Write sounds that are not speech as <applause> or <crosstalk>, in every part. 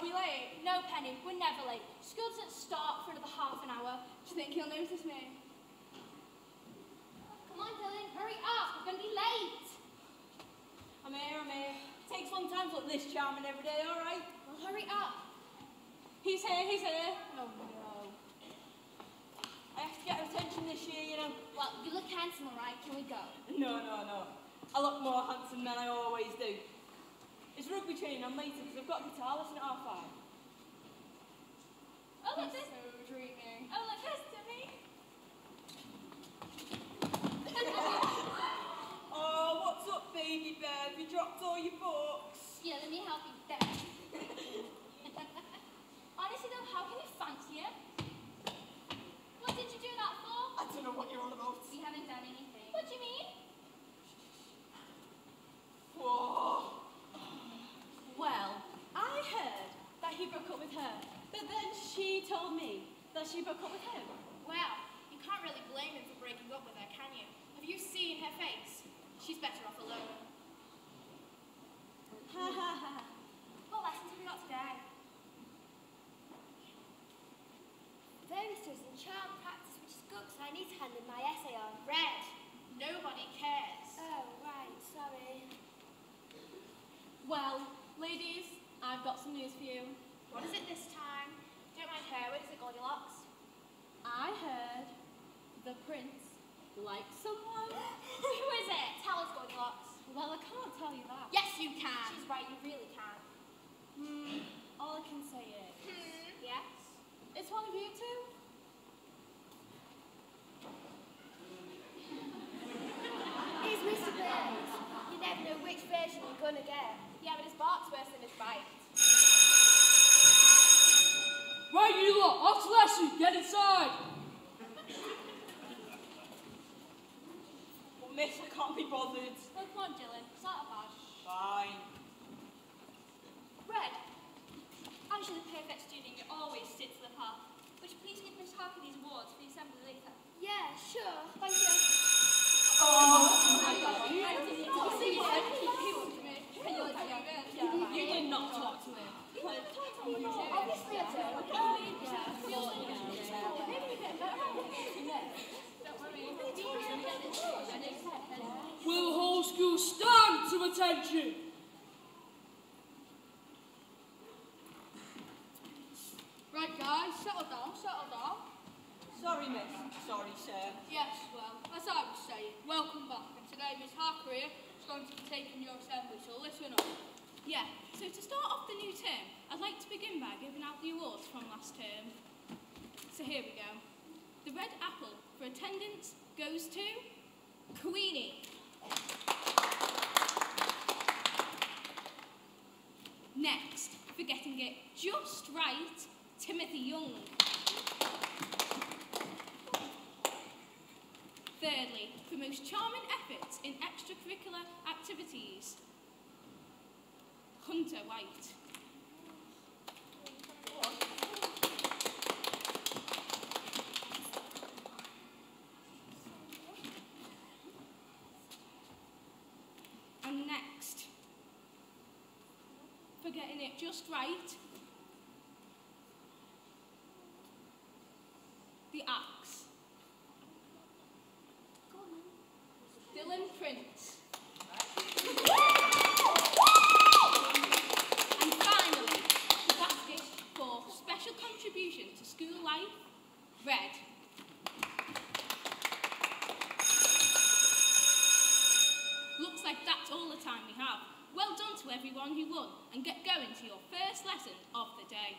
Where is he? Are we late? No, Penny, we're never late. School doesn't start for another half an hour. Do you think he'll notice me? Come on, Dylan, hurry up. We're going to be late. I'm here, I'm here. Takes long time to look this charming every day, all right? Well, hurry up. He's here, he's here. Oh no. I have to get attention this year, you know. Well, you look handsome, all right? Can we go? No, no, no. I look more handsome than I always do. It's rugby training, I'm late because I've got a guitar lesson at half five. Oh, look, this. so dreamy. Oh, look, this to me. Oh, what's up, baby bear? Have you dropped all your books? Yeah, let me help you there. Honestly though, how can you fancy him? What did you do that for? I don't know what you're on about. We haven't done anything. What do you mean? Whoa. Well, I heard that he broke up with her, but then she told me that she broke up with him. Well, you can't really blame him for breaking up with her, can you? Have you seen her face? She's better off alone. Ha ha ha. What lessons have we got today? Those in charm practice, which is good, 'cause I need to hand in my essay on. Red. Nobody cares. Oh, right, sorry. Well, ladies, I've got some news for you. What is it this time? Don't mind her. Where it Goldilocks? I heard the prince likes someone. <gasps> Who is it? Tell us, Goldilocks. Well, I can't tell you that. Yes, you can. She's right. You really can. Hmm, all I can say is, Hmm. Yes. it's one of you two. Here's Mr. Burns. You never know which version you're gonna get. Yeah, but his bark's worse than his bite. Right, you lot, after lesson, get inside. Well, miss, I can't be bothered. Oh, come on, Dylan. Start a bash. Fine. Red. As you're the perfect student, you always stick to the path. Would you please give Miss Harker these awards for the assembly later? Yeah, sure. Thank you. You did not talk to him. Obviously, I do. Will the whole school stand to attention? Right, guys, settle down, settle down. Sorry, miss. Sorry, sir. Yes, well, as I was saying, welcome back. And today, Miss Harker here is going to be taking your assembly, so to start off the new term, I'd like to begin by giving out the awards from last term. So here we go. The red apple for attendance goes to Queenie. Next, for getting it just right, Timothy Young. Thirdly, for most charming efforts in extracurricular activities, Hunter White. And next, for getting it just right, the axe. Dylan Prince. And finally, the basket for special contribution to school life, red. Looks like that's all the time we have. Well done to everyone who won, and get going to your first lesson of the day.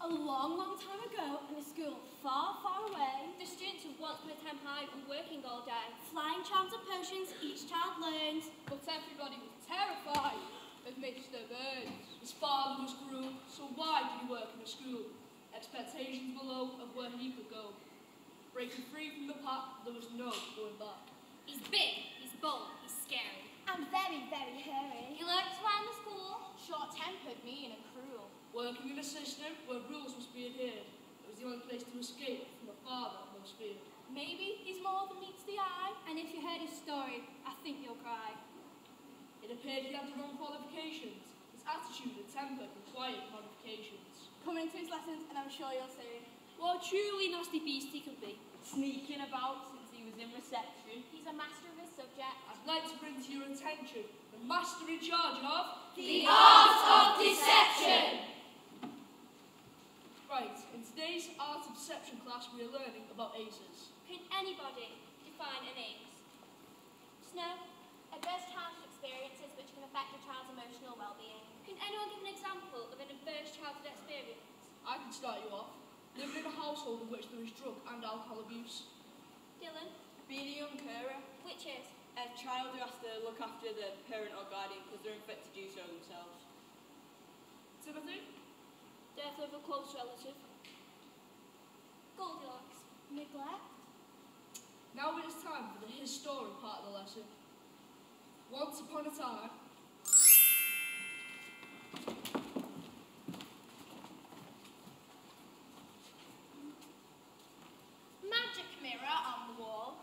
A long, long time ago, in a school far, far away, The students who once upon a time high were working all day. flying charms and potions, each child learns. But everybody was terrified of Mr. Burns. His father was cruel, so why did he work in a school? Expectations below of where he could go. Breaking free from the pack, there was no going back. He's big, he's bold, he's scary. And very, very hairy. He lurks around the school. Short-tempered, mean and cruel. Working in a system where rules must be adhered. It was the only place to escape from the father most feared. Maybe he's more than meets the eye, and if you heard his story, I think you'll cry. It appeared he had the wrong qualifications. His attitude and temper required modifications. Come into his lessons, and I'm sure you'll see. What a truly nasty beast he could be. Sneaking about since he was in reception. He's a master of his subject. I'd like to bring to your attention the master in charge of The art of deception. Right, in today's art of deception class we are learning about aces. Can anybody define an ace? Snow, adverse childhood experiences which can affect a child's emotional well-being. Can anyone give an example of an adverse childhood experience? I can start you off. Living in a household in which there is drug and alcohol abuse. Dylan, Being a young carer, which is? a child who has to look after the parent or guardian because they're unfit to do so themselves. Timothy? Death of a close relative. Goldilocks. Neglect. Now it is time for the his story part of the lesson. Once upon a time, Magic mirror on the wall.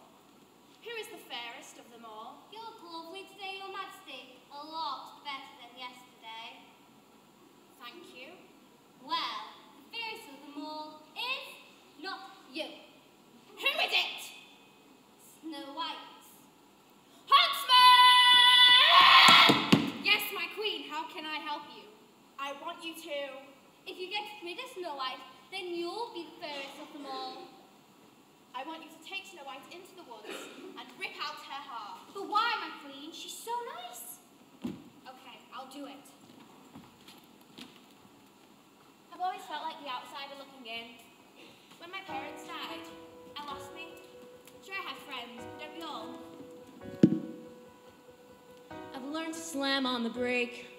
Who is the fairest of them all? You look lovely today, Your Majesty. A lot better than yesterday. Thank you. Well, the fairest of them all is not you. Who is it? Snow White. Huntsman! Yes, my queen, how can I help you? I want you to. If you get rid of Snow White, then you'll be the fairest of them all. I want you to take Snow White into the woods and rip out her heart. But why, my queen? She's so nice. Okay, I'll do it. I've always felt like the outsider looking in. When my parents died, I lost me. Sure, I had friends, but don't we all? I've learned to slam on the brake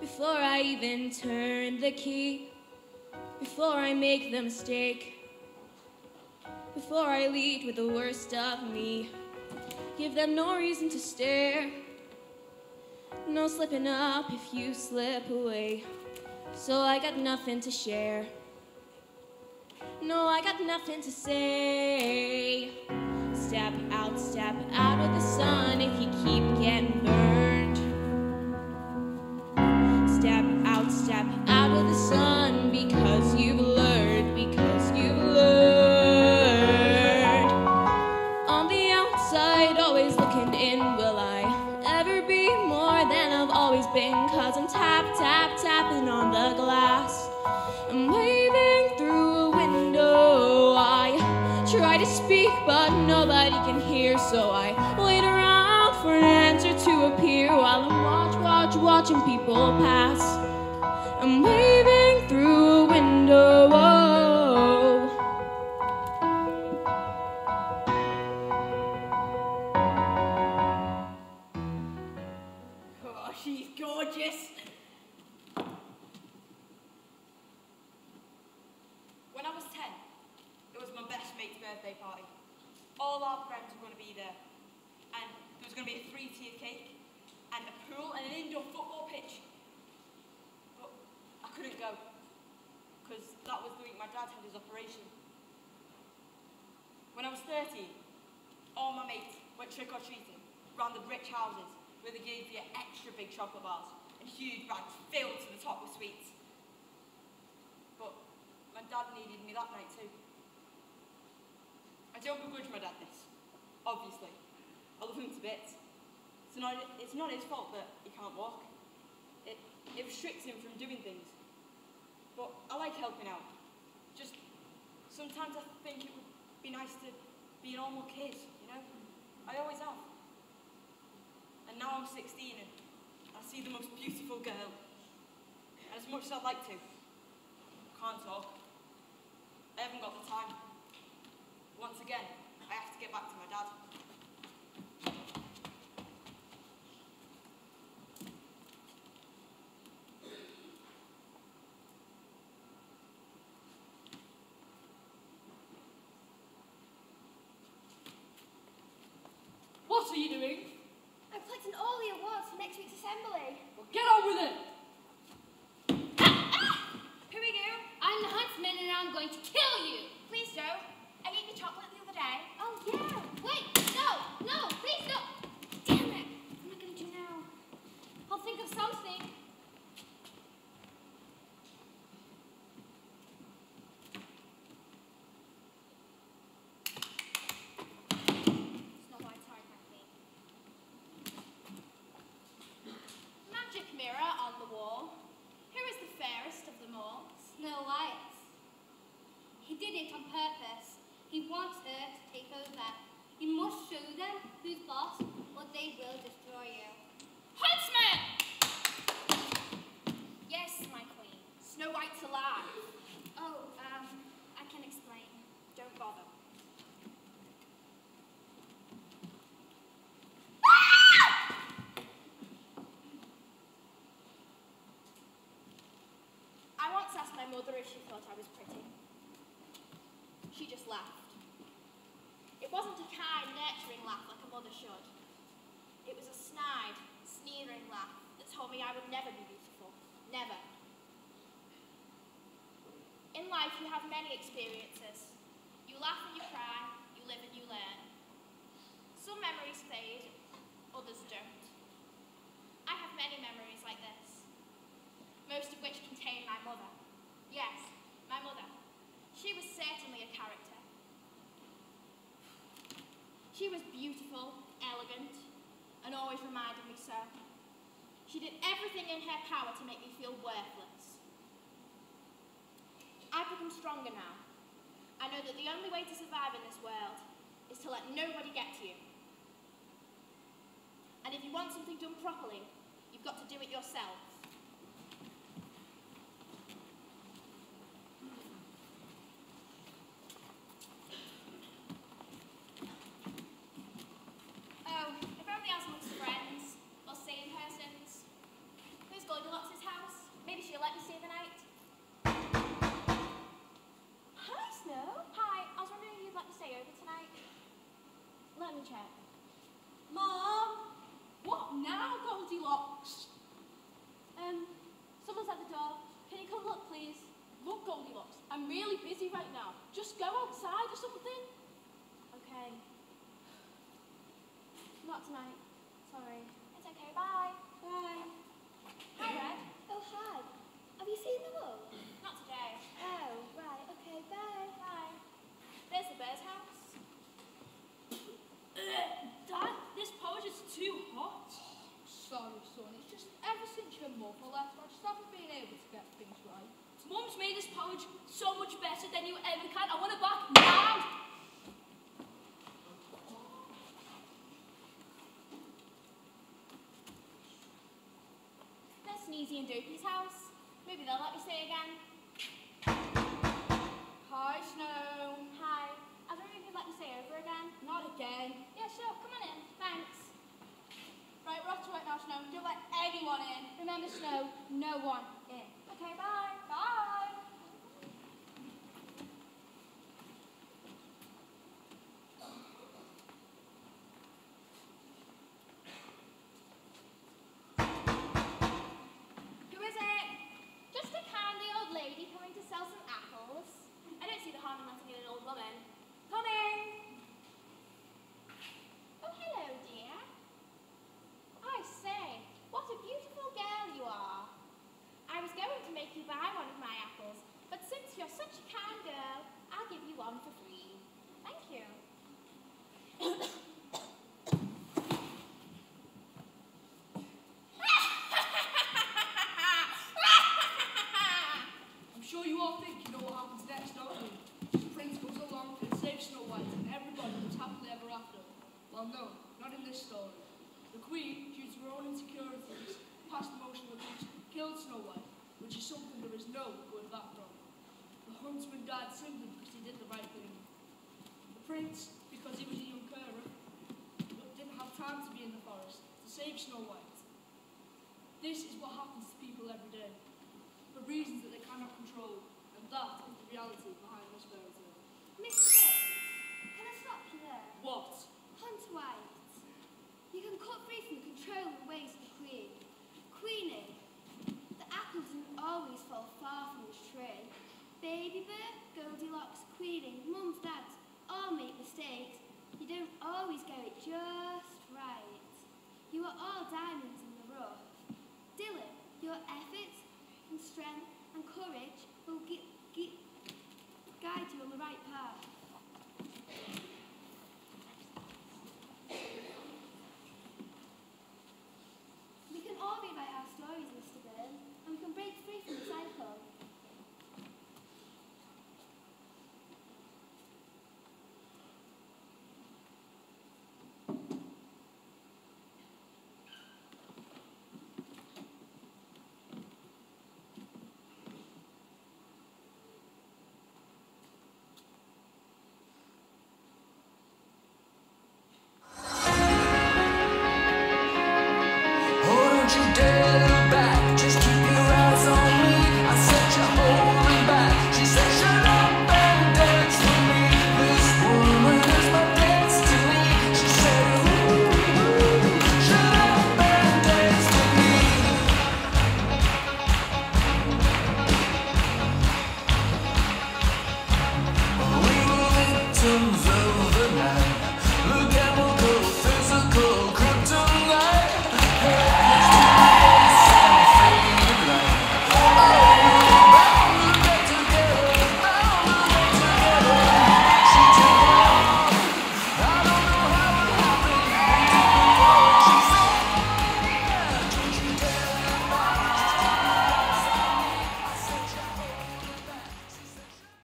before I even turn the key, before I make the mistake, before I lead with the worst of me. Give them no reason to stare, no slipping up if you slip away. So I got nothing to share. No, I got nothing to say. Step out, step out of the sun if you keep getting burned. Step out, of the sun because you've learned, because you've learned. On the outside, always looking in, will I ever be more than I've always been? Cause I'm tap, tap, tapping on the glass. I'm waving through a window. I try to speak, but nobody can hear. So I wait around for an answer to appear while I'm watch, watch, watching people pass. I'm waving through a window. Oh, she's gorgeous. When I was 10, it was my best mate's birthday party. All our friends were going to be there. And there was going to be a three-tier cake, and a pool, and an indoor football pitch. But I couldn't go, because that was the week operation. When I was 13, all my mates went trick-or-treating round the rich houses where they gave you extra big chocolate bars and huge bags filled to the top with sweets. But my dad needed me that night too. I don't begrudge my dad this, obviously. I love him to bits. It's not, it's not his fault that he can't walk. It, it restricts him from doing things. But I like helping out. Sometimes I think it would be nice to be a normal kid, you know? I always have. And now I'm 16 and I see the most beautiful girl. As much as I'd like to, can't talk. I haven't got the time. Once again, I have to get back to my dad. What are you doing? I'm collecting all the awards for next week's assembly. Well, get on with it. Ah, ah! Here we go. I'm the huntsman and I'm going to kill you. Please don't. I ate your chocolate the other day. Oh, yeah. Wait, no, no, please don't. Damn it. What am I going to do now? I'll think of something. Snow White's hard my feet. Magic mirror on the wall. Who is the fairest of them all? Snow White. He did it on purpose. He wants her to take over. You must show them who's boss or they will destroy you. Huntsman! Yes, my queen. Snow White's alive. Oh, um, I can explain. Don't bother. I once asked my mother if she thought I was pretty. She just laughed. It wasn't a kind, nurturing laugh like a mother should. It was a snide, sneering laugh that told me I would never be beautiful. Never. In life, you have many experiences. You laugh and you cry, you live and you learn. Some memories fade, others don't. I have many memories like this, most of which contain my mother. Yes, my mother. She was certainly a character. She was beautiful, elegant, and always reminded me so. She did everything in her power to make me feel worthless. I've become stronger now. I know that the only way to survive in this world is to let nobody get to you. And if you want something done properly, you've got to do it yourself. Oh, if only I was amongst friends, or seeing persons. Who's Goldilocks' house? Maybe she'll let me stay the night. Hi, Snow. Hi, I was wondering if you'd let me stay over tonight. Let me. Mom! What now, Goldilocks? Um, someone's at the door. Can you come look, please? Look, Goldilocks, I'm really busy right now. Just go outside or something. Okay. Not tonight. Sorry. It's okay. Bye. Bye. Hi, Red. Oh, hi. Have you seen the wolf? Not today. Oh, right. Okay. Bye. Bye. There's the bird's house. Dad, this porridge is too hot. Sorry, son. It's just ever since your mother left, I just haven't been able to get things right. Mum's made this porridge so much better than you ever can. I want it back now. That's Sneezy and Dopey's house. Maybe they'll let me stay again. Hi, Snow let me stay over again. Not again. Yeah, sure. Come on in. Thanks. Right, we're off to work now, Snow. Don't let anyone in. Remember, Snow, no one in. Okay, bye. Bye. Who is it? Just a kindly old lady coming to sell some apples. I don't see the harm in letting in an old woman. Coming! Oh, hello, dear. I say, what a beautiful girl you are. I was going to make you buy one of my apples, but since you're such a kind girl, I'll give you one for free. Thank you. I'm sure you all think you know what happens next, don't you? The prince goes along and saves Snow White and everybody lives happily ever after. Well, no, not in this story. The queen, due to her own insecurities, passed a motion that which killed Snow White, which is something there is no going back from. The huntsman died simply because he did the right thing. The prince, because he was a young carer, but didn't have time to be in the forest to save Snow White. This is what happens to people every day for reasons that they cannot control, and that is the reality behind this fairy tale. Mr. Burns, can I stop you there? What? Hunt White. You can cut free from the controlling ways of the Queen. Queenie, the apples don't always fall far from the tree. Baby bird, Goldilocks, Queenie, mums, dads all make mistakes. You don't always get it just right. You are all diamonds in the rough. Dylan, your efforts and strength and courage will guide you on the right path.